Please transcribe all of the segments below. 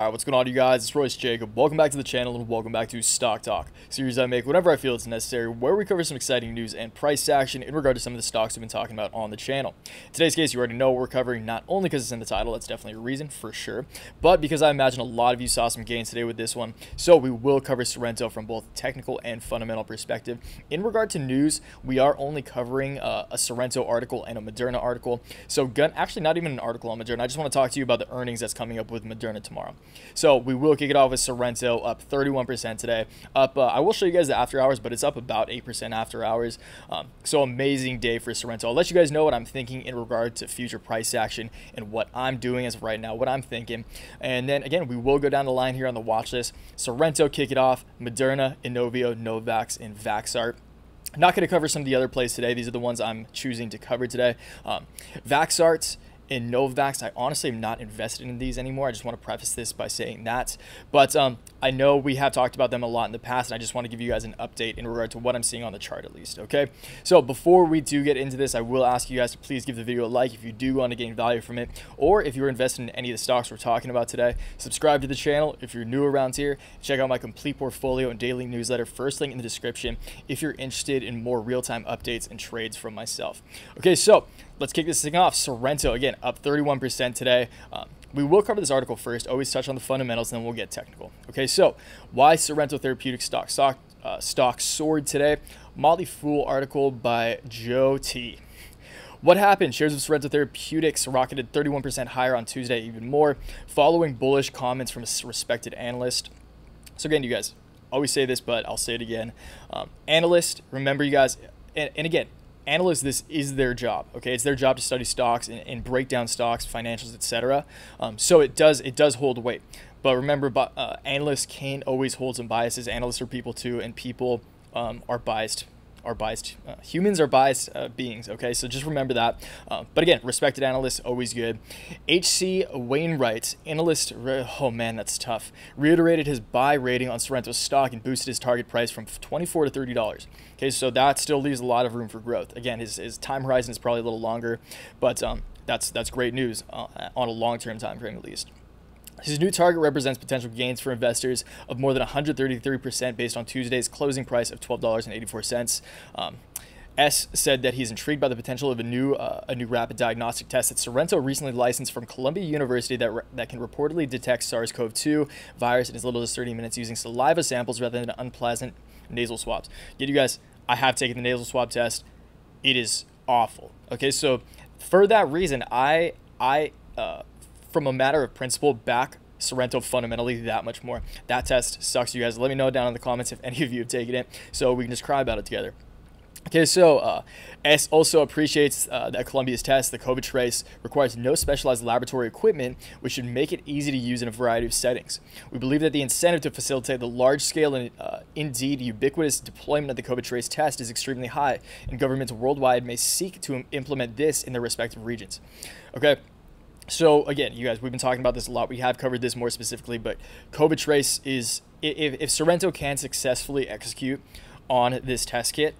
Alright, what's going on you guys? It's Royce Jakob. Welcome back to the channel and welcome back to Stock Talk, series I make whenever I feel it's necessary, where we cover some exciting news and price action in regard to some of the stocks we've been talking about on the channel. In today's case, you already know we're covering, not only because it's in the title, that's definitely a reason for sure, but because I imagine a lot of you saw some gains today with this one, so we will cover Sorrento from both technical and fundamental perspective. In regard to news, we are only covering uh, a Sorrento article and a Moderna article, so gun actually not even an article on Moderna, I just want to talk to you about the earnings that's coming up with Moderna tomorrow. So we will kick it off with Sorrento up 31% today. Up, uh, I will show you guys the after hours, but it's up about 8% after hours. Um, so amazing day for Sorrento. I'll let you guys know what I'm thinking in regard to future price action and what I'm doing as of right now, what I'm thinking. And then again, we will go down the line here on the watch list. Sorrento kick it off, Moderna, Inovio, Novax, and Vaxart. Not going to cover some of the other plays today. These are the ones I'm choosing to cover today. Um, Vaxart in Novavax. I honestly am not invested in these anymore. I just want to preface this by saying that. But um, I know we have talked about them a lot in the past, and I just want to give you guys an update in regard to what I'm seeing on the chart at least, okay? So before we do get into this, I will ask you guys to please give the video a like if you do want to gain value from it, or if you're invested in any of the stocks we're talking about today. Subscribe to the channel if you're new around here. Check out my complete portfolio and daily newsletter, first link in the description, if you're interested in more real-time updates and trades from myself. Okay, so let's kick this thing off. Sorrento, again, up 31% today. Um, we will cover this article first, always touch on the fundamentals, and then we'll get technical. Okay, so why Sorrento Therapeutic stock? Stock, uh, stock soared today. Motley Fool article by Joe T. What happened? Shares of Sorrento Therapeutics rocketed 31% higher on Tuesday, even more, following bullish comments from a respected analyst. So, again, you guys always say this, but I'll say it again. Um, analyst, remember, you guys, and, and again, analysts this is their job okay? It's their job to study stocks and, and break down stocks financials etc um, so it does it does hold weight. But remember uh, analysts can always hold some biases. Analysts are people too and people um, are biased are biased. Uh, humans are biased uh, beings, okay? So just remember that. Uh, but again, respected analyst, always good. H.C. Wainwright, analyst, oh man, that's tough, reiterated his buy rating on Sorrento's stock and boosted his target price from 24 to $30. Okay, so that still leaves a lot of room for growth. Again, his, his time horizon is probably a little longer, but um, that's, that's great news uh, on a long-term time frame at least. His new target represents potential gains for investors of more than 133% based on Tuesday's closing price of $12.84. Um, S said that he's intrigued by the potential of a new uh, a new rapid diagnostic test that Sorrento recently licensed from Columbia University that that can reportedly detect SARS-CoV-2 virus in as little as 30 minutes using saliva samples rather than unpleasant nasal swabs. Get you guys, I have taken the nasal swab test. It is awful. Okay, so for that reason, I I uh, from a matter of principle, back Sorrento fundamentally that much more. That test sucks, you guys. Let me know down in the comments if any of you have taken it so we can just cry about it together. Okay, so uh, S also appreciates uh, that Columbia's test, the COVID trace, requires no specialized laboratory equipment, which should make it easy to use in a variety of settings. We believe that the incentive to facilitate the large-scale and uh, indeed ubiquitous deployment of the COVID trace test is extremely high, and governments worldwide may seek to implement this in their respective regions. Okay, so again, you guys, we've been talking about this a lot. We have covered this more specifically, but COVID Trace is if, if Sorrento can successfully execute on this test kit,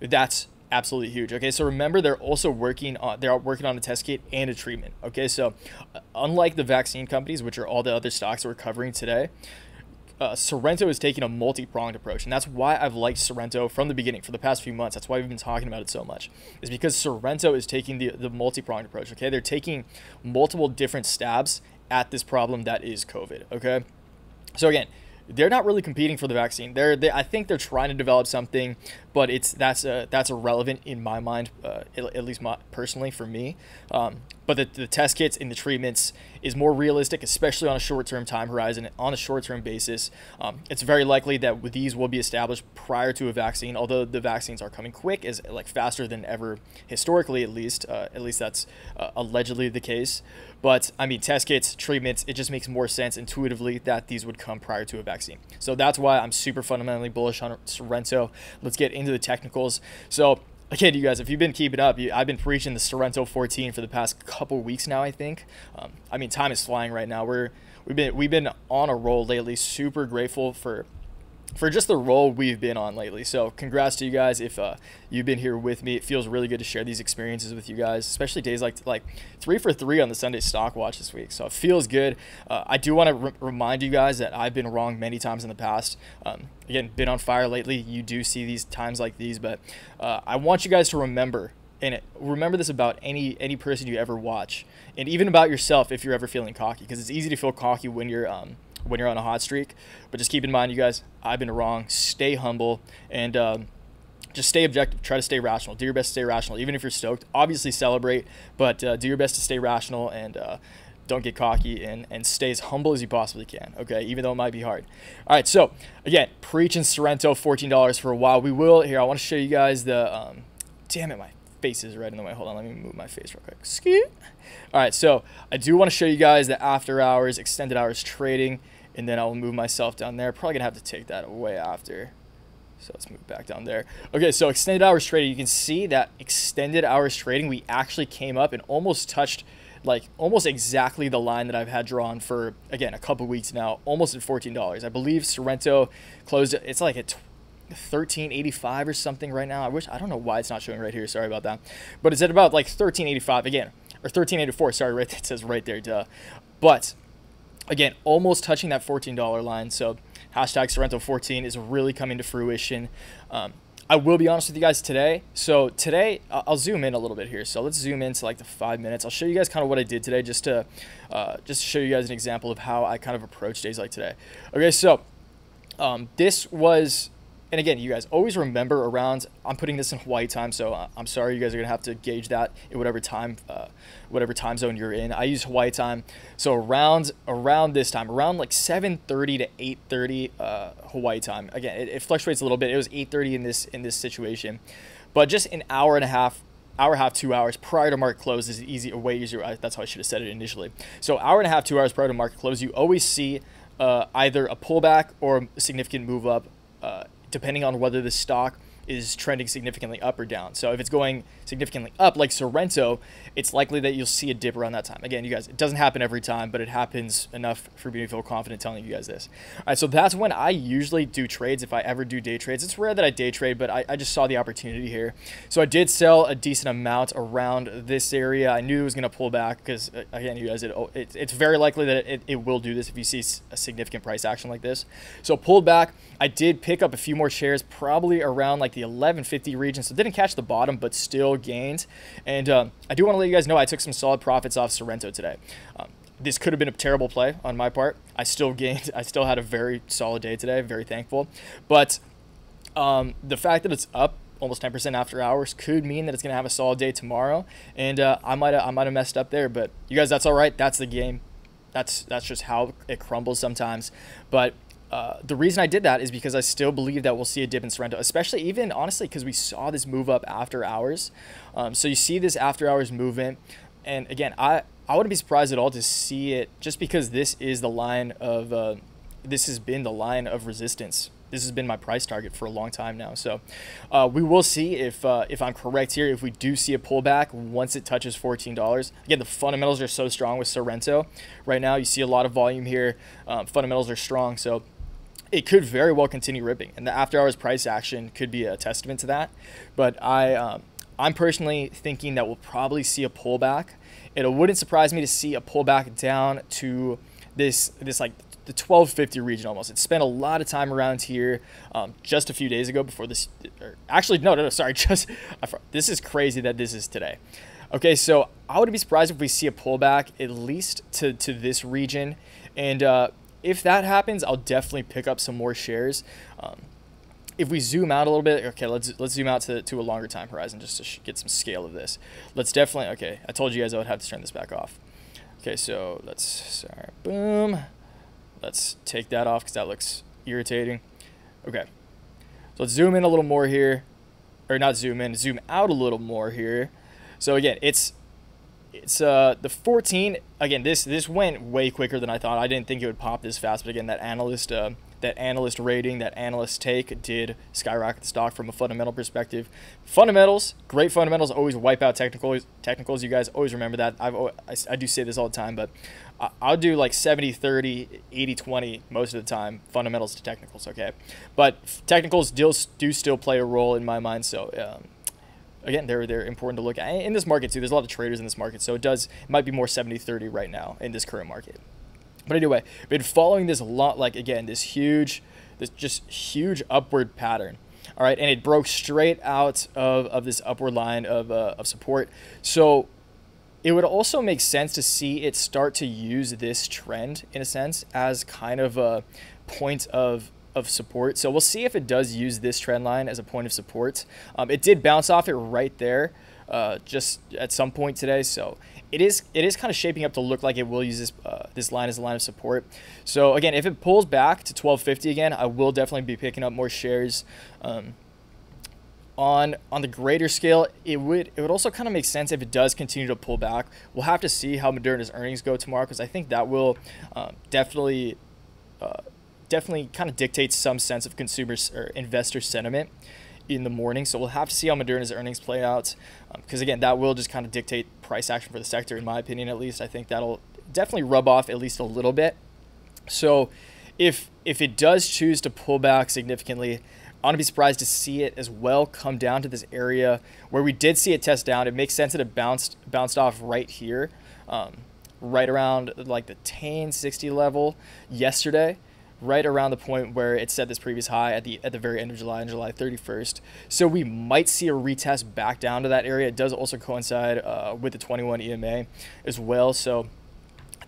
that's absolutely huge. Okay, so remember they're also working on they're working on a test kit and a treatment. Okay, so uh, unlike the vaccine companies, which are all the other stocks we're covering today, uh, Sorrento is taking a multi-pronged approach, and that's why I've liked Sorrento from the beginning for the past few months. That's why we've been talking about it so much, is because Sorrento is taking the the multi-pronged approach. Okay, they're taking multiple different stabs at this problem that is COVID. Okay, so again, they're not really competing for the vaccine. They're, they, I think they're trying to develop something, but it's that's uh, that's irrelevant in my mind, uh, at, least my, personally for me. Um, but the, the test kits and the treatments is more realistic, especially on a short-term time horizon. On a short-term basis, um, it's very likely that these will be established prior to a vaccine. Although the vaccines are coming quick, is like faster than ever historically, at least. Uh, at least that's uh, allegedly the case. But I mean, test kits, treatments, it just makes more sense intuitively that these would come prior to a vaccine. So that's why I'm super fundamentally bullish on Sorrento. Let's get into the technicals. So again, you guys, if you've been keeping up, you, I've been preaching the Sorrento 14 for the past couple weeks now. I think. Um, I mean, time is flying right now. We're we've been we've been on a roll lately. Super grateful for for just the role we've been on lately. So congrats to you guys if uh, you've been here with me. It feels really good to share these experiences with you guys, especially days like like three for three on the Sunday stock watch this week. So it feels good. Uh, I do want to re- remind you guys that I've been wrong many times in the past. Um, again, been on fire lately. You do see these times like these, but uh, I want you guys to remember and remember this about any any person you ever watch, and even about yourself if you're ever feeling cocky, because it's easy to feel cocky when you're um, when you're on a hot streak. But just keep in mind, you guys, I've been wrong. Stay humble and um, just stay objective. Try to stay rational. Do your best to stay rational, even if you're stoked. Obviously, celebrate, but uh, do your best to stay rational and uh, don't get cocky and, and stay as humble as you possibly can. Okay, even though it might be hard. All right, so again, Preach preaching Sorrento, fourteen dollars for a while. We will here. I want to show you guys the. Um, damn it, my face is right in the way. Hold on, let me move my face real quick. All right, so I do want to show you guys the after hours, extended hours trading and then I'll move myself down there. Probably gonna have to take that away after. So let's move back down there. Okay, so extended hours trading, you can see that extended hours trading, we actually came up and almost touched like almost exactly the line that I've had drawn for again a couple weeks now, almost at $14. I believe Sorrento closed it's like at 1385 or something right now. I wish I don't know why it's not showing right here. Sorry about that. But it's at about like 1385 again or 1384. Sorry, right it says right there. Duh. But again, almost touching that $14 line. So hashtag Sorrento 14 is really coming to fruition. Um, I will be honest with you guys today. So today, I'll zoom in a little bit here. So let's zoom into like the five minutes. I'll show you guys kind of what I did today, just to uh, just to show you guys an example of how I kind of approach days like today. Okay, so um, this was and again, you guys always remember around. I'm putting this in Hawaii time, so I'm sorry you guys are gonna have to gauge that in whatever time, uh, whatever time zone you're in. I use Hawaii time, so around around this time, around like 7:30 to 8:30 uh, Hawaii time. Again, it, it fluctuates a little bit. It was 8:30 in this in this situation, but just an hour and a half hour and a half, two hours prior to market close is easy, way easier. That's how I should have said it initially. So hour and a half, two hours prior to market close, you always see uh, either a pullback or a significant move up uh, depending on whether the stock is trending significantly up or down. So if it's going significantly up, like Sorrento, it's likely that you'll see a dip around that time. Again, you guys, it doesn't happen every time, but it happens enough for me to feel confident telling you guys this. All right, so that's when I usually do trades if I ever do day trades. It's rare that I day trade, but I, I just saw the opportunity here. So I did sell a decent amount around this area. I knew it was going to pull back because, uh, again, you guys, it, it, it's very likely that it, it will do this if you see a significant price action like this. So pulled back. I did pick up a few more shares, probably around like the 1150 region. So didn't catch the bottom, but still gained. And um, I do want to let you guys know I took some solid profits off Sorrento today. Um, this could have been a terrible play on my part. I still gained. I still had a very solid day today. Very thankful. But um, the fact that it's up almost 10% after hours could mean that it's going to have a solid day tomorrow. And uh, I might I might have messed up there, but you guys, that's all right. That's the game. That's that's just how it crumbles sometimes. But uh, the reason I did that is because I still believe that we'll see a dip in Sorrento, especially even honestly because we saw this move up after hours. Um, so you see this after hours movement, and again, I I wouldn't be surprised at all to see it just because this is the line of uh, this has been the line of resistance. This has been my price target for a long time now. So uh, we will see if uh, if I'm correct here. If we do see a pullback once it touches $14. Again, the fundamentals are so strong with Sorrento right now. You see a lot of volume here. Um, fundamentals are strong. So it could very well continue ripping, and the after hours price action could be a testament to that. But I, um, I'm personally thinking that we'll probably see a pullback. It wouldn't surprise me to see a pullback down to this this like the 1250 region almost. It spent a lot of time around here um, just a few days ago before this. actually, no, no, no, sorry. Just this is crazy that this is today. Okay, so I wouldn't be surprised if we see a pullback at least to to this region, and uh, if that happens, I'll definitely pick up some more shares. Um, if we zoom out a little bit, okay, let's let's zoom out to, to a longer time horizon just to get some scale of this. Let's definitely, okay, I told you guys I would have to turn this back off. Okay, so let's, sorry, boom. Let's take that off because that looks irritating. Okay, so let's zoom in a little more here, or not zoom in, zoom out a little more here. So again, it's it's uh the 14 again this this went way quicker than i thought. I didn't think it would pop this fast but again that analyst uh, that analyst rating that analyst take did skyrocket the stock from a fundamental perspective. Fundamentals great fundamentals always wipe out technicals technicals. You guys always remember that. I've, I, I do say this all the time but I'll do like 70 30 80 20 most of the time fundamentals to technicals okay? But technicals do, do still play a role in my mind so um, again, they're they're important to look at in this market too. There's a lot of traders in this market, so it does it might be more 70-30 right now in this current market. But anyway, been following this a lot, like again, this huge, this just huge upward pattern. All right, and it broke straight out of, of this upward line of, uh, of support. So it would also make sense to see it start to use this trend in a sense as kind of a point of of support. So we'll see if it does use this trend line as a point of support. Um, it did bounce off it right there uh, just at some point today. So it is it is kind of shaping up to look like it will use this uh, this line as a line of support. So again, if it pulls back to 1250 again, I will definitely be picking up more shares. Um, on on the greater scale, it would it would also kind of make sense if it does continue to pull back. We'll have to see how Moderna's earnings go tomorrow because I think that will uh, definitely definitely kind of dictates some sense of consumers or investor sentiment in the morning. So we'll have to see how Moderna's earnings play out because um, again, that will just kind of dictate price action for the sector, in my opinion, at least. I think that'll definitely rub off at least a little bit. So if if it does choose to pull back significantly, I to be surprised to see it as well come down to this area where we did see it test down. It makes sense that it bounced bounced off right here, um, right around like the 1060 level yesterday right around the point where it set this previous high at the at the very end of July on July 31st. So we might see a retest back down to that area. It does also coincide uh, with the 21 EMA as well. So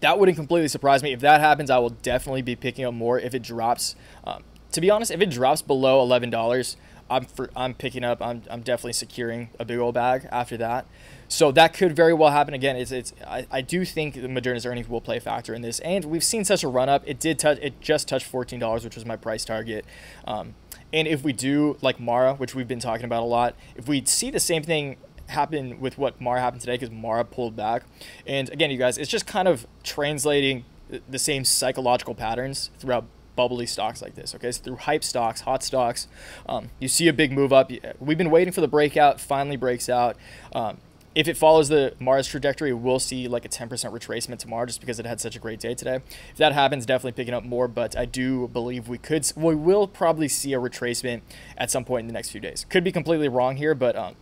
that wouldn't completely surprise me. If that happens, I will definitely be picking up more if it drops. Um, to be honest, if it drops below $11, I'm for, I'm picking up. I'm, I'm definitely securing a big old bag after that. So that could very well happen again. It's, it's I, I do think the Moderna's earnings will play a factor in this, and we've seen such a run up. It did touch it just touched fourteen dollars, which was my price target. Um, and if we do like Mara, which we've been talking about a lot, if we see the same thing happen with what Mara happened today, because Mara pulled back, and again, you guys, it's just kind of translating the same psychological patterns throughout bubbly stocks like this. Okay, so through hype stocks, hot stocks, um, you see a big move up. We've been waiting for the breakout. Finally breaks out. Um, if it follows the Mars trajectory, we'll see like a 10% retracement tomorrow just because it had such a great day today. If that happens, definitely picking up more, but I do believe we could, we will probably see a retracement at some point in the next few days. Could be completely wrong here, but um,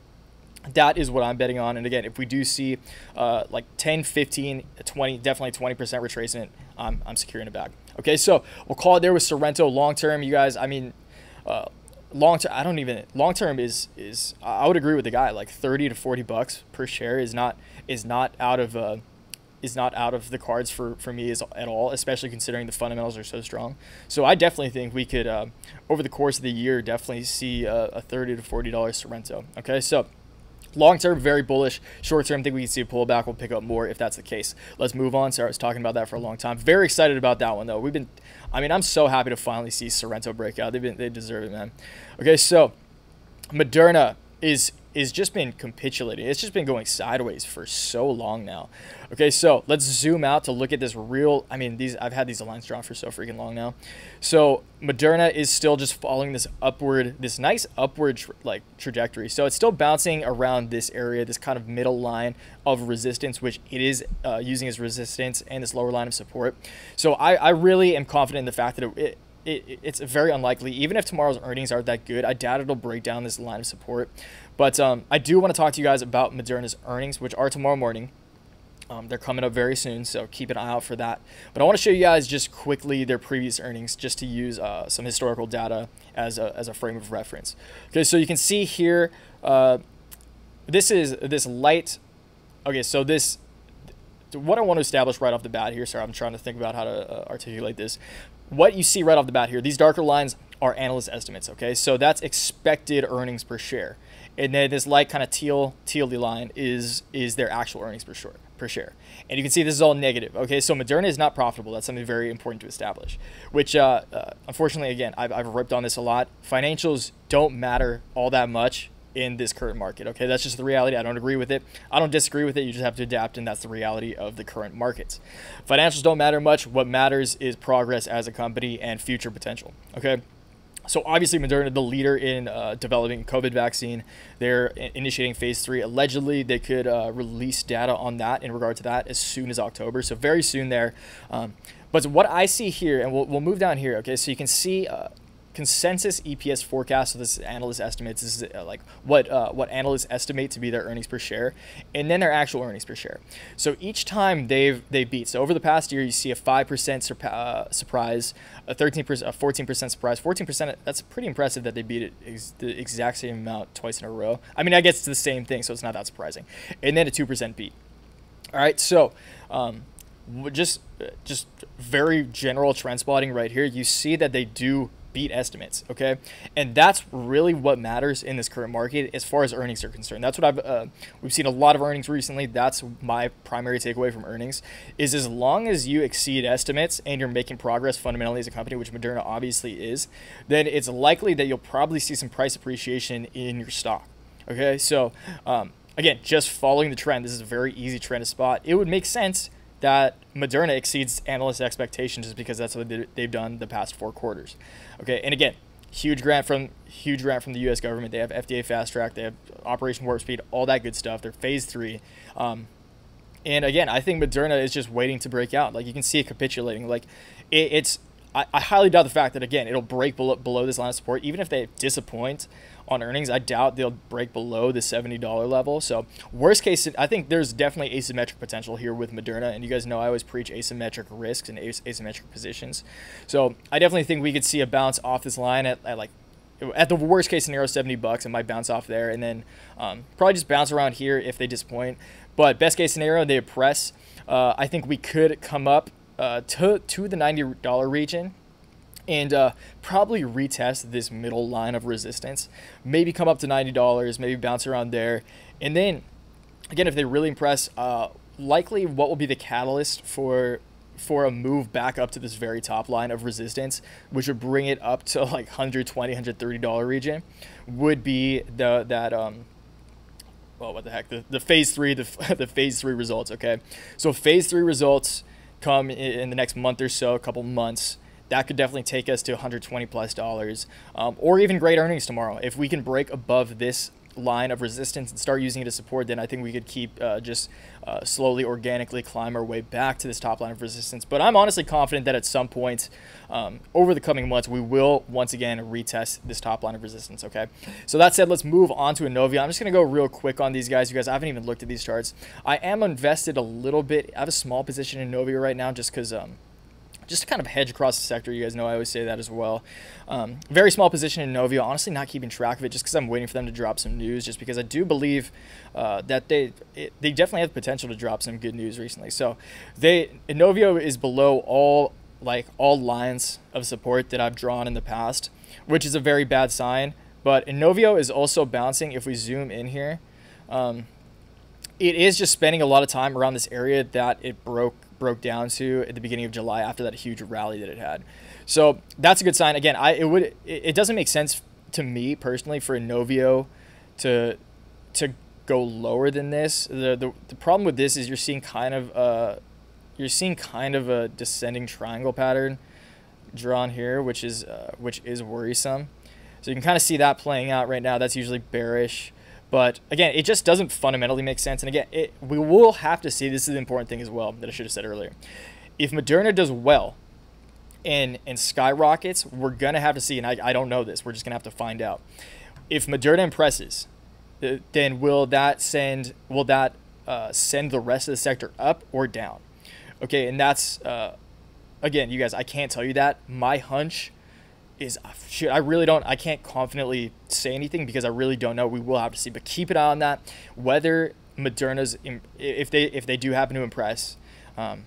that is what I'm betting on. And again, if we do see uh, like 10, 15, 20, definitely 20% retracement, I'm, I'm securing it back. Okay, so we'll call it there with Sorrento long term. You guys, I mean, uh, long term i don't even long term is is i would agree with the guy like 30 to 40 bucks per share is not is not out of uh is not out of the cards for for me at all especially considering the fundamentals are so strong so i definitely think we could uh, over the course of the year definitely see a, a 30 to 40 dollar sorrento okay so Long term, very bullish. Short term, think we can see a pullback. We'll pick up more if that's the case. Let's move on. Sarah was talking about that for a long time. Very excited about that one though. We've been, I mean, I'm so happy to finally see Sorrento break out. They've been, they deserve it, man. Okay, so Moderna is is just been capitulating. It's just been going sideways for so long now. Okay, so let's zoom out to look at this real. I mean, these I've had these lines drawn for so freaking long now. So Moderna is still just following this upward, this nice upward tra like trajectory. So it's still bouncing around this area, this kind of middle line of resistance, which it is uh, using as resistance and this lower line of support. So I, I really am confident in the fact that it, it it, it's very unlikely. Even if tomorrow's earnings aren't that good, I doubt it'll break down this line of support. But um, I do want to talk to you guys about Moderna's earnings, which are tomorrow morning. Um, they're coming up very soon, so keep an eye out for that. But I want to show you guys just quickly their previous earnings, just to use uh, some historical data as a, as a frame of reference. Okay, so you can see here, uh, this is this light. Okay, so this what I want to establish right off the bat here. Sorry, I'm trying to think about how to uh, articulate this. What you see right off the bat here, these darker lines are analyst estimates. Okay, so that's expected earnings per share and then this light kind of teal tealy line is is their actual earnings per share per share. And you can see this is all negative. Okay, so Moderna is not profitable. That's something very important to establish. Which, uh, uh, unfortunately, again, I've, I've ripped on this a lot. Financials don't matter all that much in this current market. Okay, that's just the reality. I don't agree with it. I don't disagree with it. You just have to adapt, and that's the reality of the current markets. Financials don't matter much. What matters is progress as a company and future potential. Okay. So obviously, Moderna, the leader in uh, developing COVID vaccine, they're initiating phase three. Allegedly, they could uh, release data on that in regard to that as soon as October. So very soon there. Um, but what I see here, and we'll, we'll move down here. Okay, so you can see uh, consensus EPS forecast. So this is analyst estimates. This is uh, like what uh, what analysts estimate to be their earnings per share, and then their actual earnings per share. So each time they've they beat. So over the past year, you see a five percent uh, surprise, a thirteen percent, a fourteen percent surprise, fourteen percent. That's pretty impressive that they beat it ex- the exact same amount twice in a row. I mean, I guess it's the same thing, so it's not that surprising. And then a two percent beat. All right, so. Um, just just very general trend spotting right here you see that they do beat estimates. Okay, and that's really what matters in this current market as far as earnings are concerned. That's what I've uh, we've seen a lot of earnings recently. That's my primary takeaway from earnings is as long as you exceed estimates and you're making progress fundamentally as a company, which Moderna obviously is, then it's likely that you'll probably see some price appreciation in your stock. Okay, so um, again, just following the trend. This is a very easy trend to spot. It would make sense that Moderna exceeds analyst expectations just because that's what they've done the past four quarters. Okay, and again, huge grant from huge grant from the U.S. government. They have FDA fast track. They have Operation Warp Speed. All that good stuff. They're phase three. Um, and again, I think Moderna is just waiting to break out. Like you can see it capitulating. Like it, it's. I, I highly doubt the fact that again it'll break below, below this line of support. Even if they disappoint, on earnings. I doubt they'll break below the $70 level. So, worst case, I think there's definitely asymmetric potential here with Moderna. And you guys know I always preach asymmetric risks and as- asymmetric positions. So, I definitely think we could see a bounce off this line at, at like at the worst case scenario, 70 bucks. It might bounce off there and then um, probably just bounce around here if they disappoint. But best case scenario, they press. Uh, I think we could come up uh, to, to the $90 region and uh, probably retest this middle line of resistance. Maybe come up to $90, maybe bounce around there. And then, again, if they really impress, uh, likely what will be the catalyst for for a move back up to this very top line of resistance, which would bring it up to like 120 $130 region, would be the that um well what the heck the, the phase three the, the phase three results okay so phase three results come in the next month or so a couple months that could definitely take us to 120 plus dollars um, or even great earnings tomorrow. If we can break above this line of resistance and start using it as support, then I think we could keep uh, just uh, slowly, organically climb our way back to this top line of resistance. But I'm honestly confident that at some point um, over the coming months, we will once again retest this top line of resistance. Okay. So that said, let's move on to Inovio. I'm just going to go real quick on these guys. You guys, I haven't even looked at these charts. I am invested a little bit. I have a small position in Inovio right now just because. Um, just to kind of hedge across the sector. You guys know I always say that as well. Um, very small position in Novio. Honestly, not keeping track of it just because I'm waiting for them to drop some news. Just because I do believe uh, that they it, they definitely have the potential to drop some good news recently. So they Novio is below all like all lines of support that I've drawn in the past, which is a very bad sign. But Novio is also bouncing. If we zoom in here, um, it is just spending a lot of time around this area that it broke broke down to at the beginning of July after that huge rally that it had. So that's a good sign. Again, I it would it, it doesn't make sense to me personally for Inovio to to go lower than this. The, the the problem with this is you're seeing kind of uh you're seeing kind of a descending triangle pattern drawn here, which is uh, which is worrisome. So you can kind of see that playing out right now. That's usually bearish. But again, it just doesn't fundamentally make sense. And again, it, we will have to see this is the important thing as well that I should have said earlier. If Moderna does well and, and skyrockets, we're going to have to see, and I, I don't know this, we're just going to have to find out. If Moderna impresses, then will that send will that uh, send the rest of the sector up or down? Okay, and that's uh, again, you guys, I can't tell you that. My hunch is shit. I really don't. I can't confidently say anything because I really don't know. We will have to see, but keep an eye on that. Whether Moderna's, if they if they do happen to impress, um,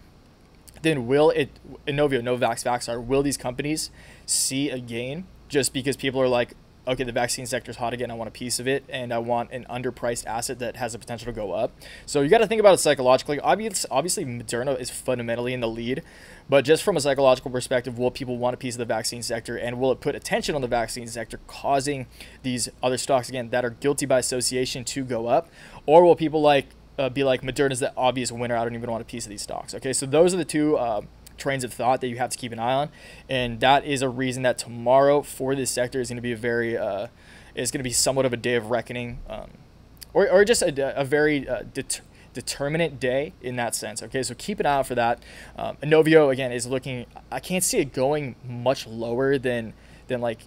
then will it Inovio, Novavax, Vaxart, will these companies see a gain just because people are like, okay, the vaccine sector is hot again. I want a piece of it, and I want an underpriced asset that has the potential to go up. So you got to think about it psychologically. Obviously, obviously, Moderna is fundamentally in the lead, but just from a psychological perspective, will people want a piece of the vaccine sector, and will it put attention on the vaccine sector, causing these other stocks again that are guilty by association to go up, or will people like uh, be like Moderna's the obvious winner? I don't even want a piece of these stocks. Okay, so those are the two. Uh, trains of thought that you have to keep an eye on, and that is a reason that tomorrow for this sector is going to be a very uh, is going to be somewhat of a day of reckoning, um, or or just a, a very uh, det- determinate day in that sense. Okay, so keep an eye out for that. Um, Inovio again is looking. I can't see it going much lower than than like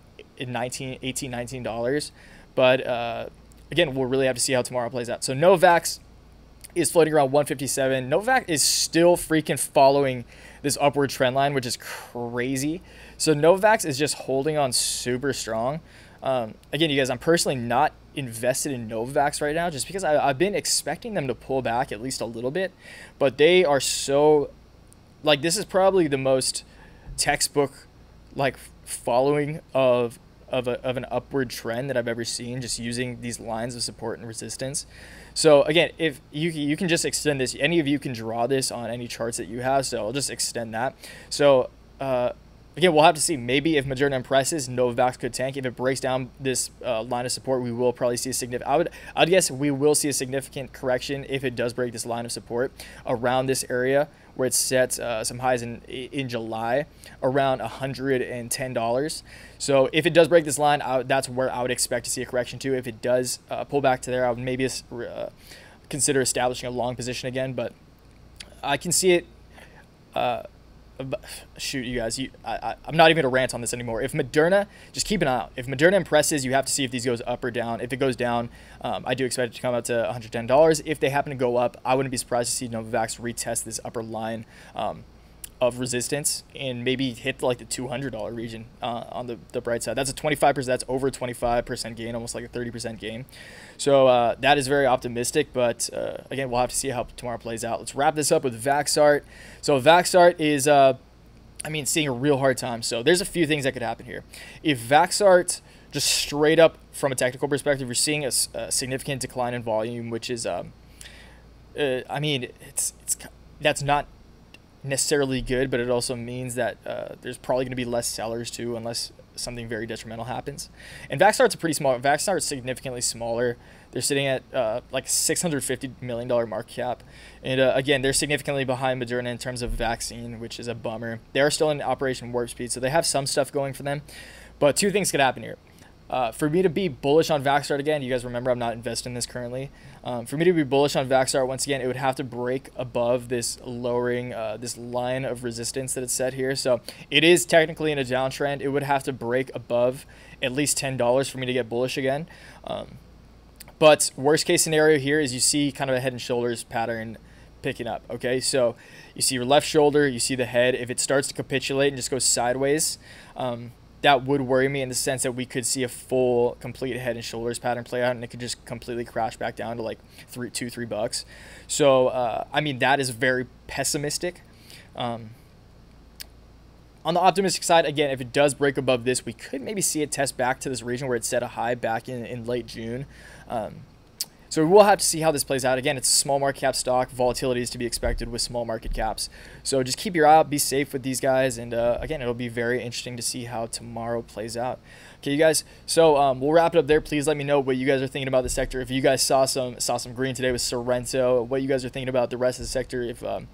19 18 19 dollars but uh, again we'll really have to see how tomorrow plays out so novavax is floating around 157 novavax is still freaking following this upward trend line, which is crazy. So Novavax is just holding on super strong. Um, again, you guys, I'm personally not invested in Novavax right now just because I, have been expecting them to pull back at least a little bit, but they are so like this is probably the most textbook like following of of, a, of an upward trend that I've ever seen just using these lines of support and resistance. So again, if you you can just extend this, any of you can draw this on any charts that you have. So I'll just extend that. So uh, again, we'll have to see. Maybe if Moderna impresses, Novavax could tank. If it breaks down this uh, line of support, we will probably see a significant. I would, I'd guess we will see a significant correction if it does break this line of support around this area where it set uh, some highs in in July around $110. So if it does break this line, I, that's where I would expect to see a correction to. If it does uh, pull back to there, I would maybe uh, consider establishing a long position again. But I can see it. Shoot, you guys, you, I, am not even gonna rant on this anymore. If Moderna, just keep an eye out. If Moderna impresses, you have to see if these goes up or down. If it goes down, um, I do expect it to come out to $110. If they happen to go up, I wouldn't be surprised to see Novavax retest this upper line. Um, of resistance and maybe hit like the $200 region uh, on the, the bright side. That's a 25%, that's over 25% gain, almost like a 30% gain. So uh, that is very optimistic, but uh, again, we'll have to see how tomorrow plays out. Let's wrap this up with Vaxart. So Vaxart is, uh, I mean, seeing a real hard time. So there's a few things that could happen here. If Vaxart just straight up from a technical perspective, you're seeing a, a significant decline in volume, which is, um, uh, I mean, it's, it's, that's not necessarily good, but it also means that uh, there's probably going to be less sellers too, unless something very detrimental happens. And Vaxart's a pretty small. Vaxart's significantly smaller. They're sitting at uh, like 650 million dollar market cap, and uh, again, they're significantly behind Moderna in terms of vaccine, which is a bummer. They are still in Operation Warp Speed, so they have some stuff going for them. But two things could happen here. Uh, for me to be bullish on Vaxart again, you guys remember I'm not investing in this currently. Um, for me to be bullish on Vaxart once again, it would have to break above this lowering, uh, this line of resistance that it's set here. So it is technically in a downtrend. It would have to break above at least $10 for me to get bullish again. Um, but worst case scenario here is you see kind of a head and shoulders pattern picking up. Okay, so you see your left shoulder, you see the head. If it starts to capitulate and just goes sideways, um, that would worry me in the sense that we could see a full complete head and shoulders pattern play out and it could just completely crash back down to like three two three bucks. So uh, i mean that is very pessimistic. Um, on the optimistic side again if it does break above this we could maybe see it test back to this region where it set a high back in, in late june. Um, so we'll have to see how this plays out. Again, it's a small market cap stock. Volatility is to be expected with small market caps. So just keep your eye out. Be safe with these guys. And uh, again, it'll be very interesting to see how tomorrow plays out. Okay, you guys. So um, we'll wrap it up there. Please let me know what you guys are thinking about the sector. If you guys saw some saw some green today with Sorrento, what you guys are thinking about the rest of the sector. If um,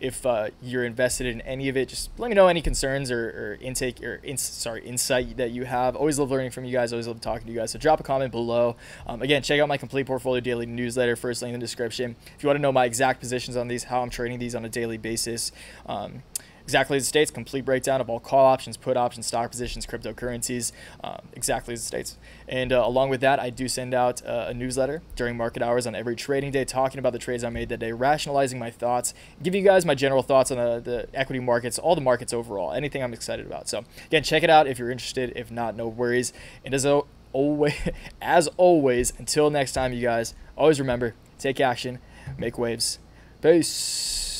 if uh, you're invested in any of it, just let me know any concerns or, or intake or in, sorry insight that you have. Always love learning from you guys. Always love talking to you guys. So drop a comment below. Um, again, check out my complete portfolio daily newsletter. First link in the description. If you want to know my exact positions on these, how I'm trading these on a daily basis. Um, exactly as it states, complete breakdown of all call options, put options, stock positions, cryptocurrencies, um, exactly as it states. And uh, along with that, I do send out uh, a newsletter during market hours on every trading day, talking about the trades I made that day, rationalizing my thoughts, give you guys my general thoughts on the, the equity markets, all the markets overall, anything I'm excited about. So again, check it out if you're interested. If not, no worries. And as always, as always, until next time, you guys, always remember, take action, make waves. Peace.